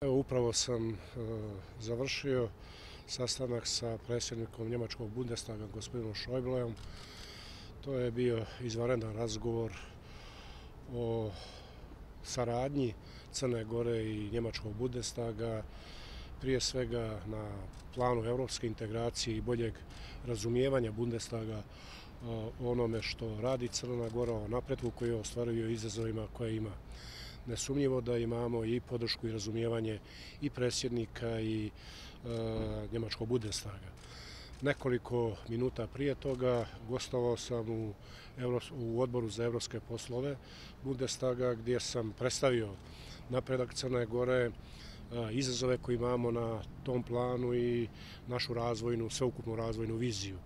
Evo, upravo sam e, završio sastanak sa predsjednikom Njemačkog Bundestaga, gospodinom Šojblojom. To je bio izvarendan razgovor o saradnji Crne Gore i Njemačkog Bundestaga, prije svega na planu evropske integracije i boljeg razumijevanja Bundestaga e, o onome što radi Crna Gora, o napretku koji ostvaruju izazovima koje ima nesumnjivo da imamo i podršku i razumijevanje i presjednika i e, Njemačkog Bundestaga. Nekoliko minuta prije toga gostovao sam u, u odboru za evropske poslove Bundestaga gdje sam predstavio napredak Crne Gore, e, izazove koje imamo na tom planu i našu razvojnu, sveukupnu razvojnu viziju.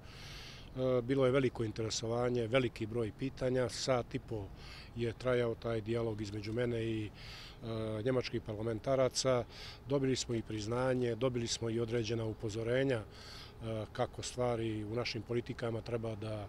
E, bilo je veliko interesovanje, veliki broj pitanja, sat i po je trajao taj dijalog između mene i e, njemačkih parlamentaraca. Dobili smo i priznanje, dobili smo i određena upozorenja E, kako stvari u našim politikama treba da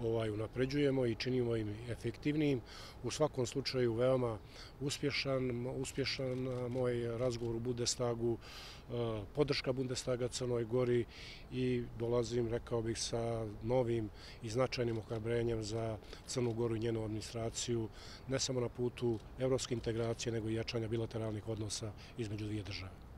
ovaj unapređujemo i činimo im efektivnijim. U svakom slučaju veoma uspješan, uspješan moj razgovor u Bundestagu, e, podrška Bundestaga Crnoj Gori i dolazim, rekao bih, sa novim i značajnim ohrabrenjem za Crnu Goru i njenu administraciju, ne samo na putu evropske integracije, nego i jačanja bilateralnih odnosa između dvije države.